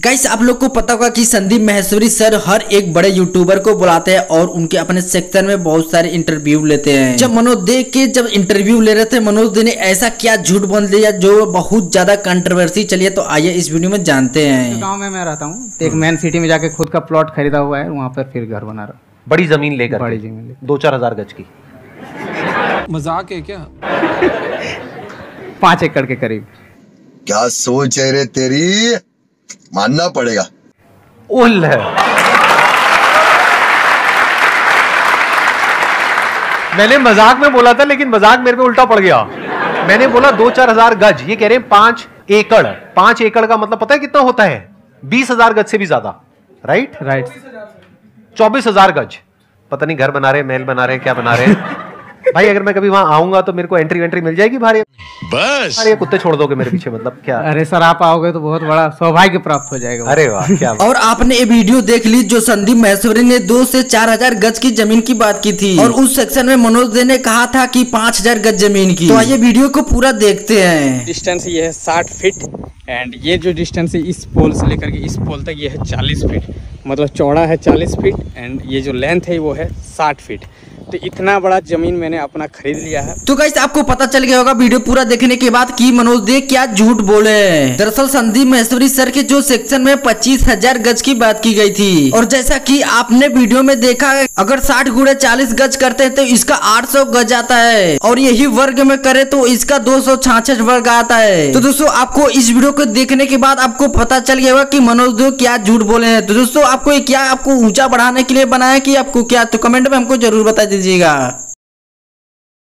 Guys आप लोग को पता होगा कि संदीप महेश्वरी सर हर एक बड़े यूट्यूबर को बुलाते हैं और उनके अपने सेक्शन में बहुत सारे इंटरव्यू लेते हैं। जब मनोज दे के जब इंटरव्यू ले रहे थे मनोज दे ने ऐसा क्या झूठ बोल दिया जो बहुत ज़्यादा कंट्रोवर्सी चलिए तो आइए इस वीडियो में जानते हैं। गाँव में मैं रहता हूँ तो एक मेन सिटी में जाके खुद का प्लॉट खरीदा हुआ है वहाँ पर फिर घर बना रहा। हूँ बड़ी ज़मीन लेकर बड़ी ज़मीन। दो चार हज़ार गज की। मज़ाक है क्या? पाँच एकड़ के करीब। क्या सोच है रे तेरी? मानना पड़ेगा। उल है मैंने मज़ाक में बोला था लेकिन मज़ाक मेरे पे उल्टा पड़ गया। मैंने बोला दो चार हज़ार गज। ये कह रहे हैं पाँच एकड़। पाँच एकड़ का मतलब पता है कितना होता है? बीस हज़ार गज से भी ज़्यादा। राइट राइट चौबीस हज़ार गज। पता नहीं घर बना रहे महल बना रहे क्या बना रहे भाई अगर मैं कभी वहाँ आऊँगा तो मेरे को एंट्री वेंट्री मिल जाएगी भारी बस। अरे ये कुत्ते छोड़ दोगे मेरे पीछे मतलब क्या? अरे सर आप आओगे तो बहुत बड़ा सौभाग्य प्राप्त हो जाएगा। अरे वाह क्या और आपने ये वीडियो देख ली जो संदीप महेश्वरी ने दो से चार हज़ार गज की ज़मीन की बात की थी। और उस सेक्शन में मनोज दे ने कहा था कि पाँच हज़ार गज ज़मीन की। तो आइए वीडियो को पूरा देखते हैं। डिस्टेंस ये है साठ फीट एंड ये जो डिस्टेंस है इस पोल से लेकर के इस पोल तक ये है चालीस फीट मतलब चौड़ा है चालीस फीट एंड ये जो लेंथ है वो है साठ फीट तो इतना बड़ा ज़मीन मैंने अपना खरीद लिया है। तो गाइस आपको पता चल गया होगा, वीडियो पूरा देखने के बाद कि मनोज दे क्या झूठ बोले दरअसल संदीप महेश्वरी सर के जो सेक्शन में पच्चीस हज़ार गज की बात की गई थी। और जैसा कि आपने वीडियो में देखा, अगर साठ गुड़े चालीस गज करते हैं तो इसका आठ सौ गज आता है। और यही वर्ग में करे तो इसका दो सौ छाछठ वर्ग आता है। तो दोस्तों, आपको इस वीडियो को देखने के बाद आपको पता चल गया होगा कि मनोज दो क्या झूठ बोले हैं। तो दोस्तों, आपको क्या, आपको ऊँचा बढ़ाने के लिए बनाया की आपको क्या तो कमेंट में हमको ज़रूर बता 这个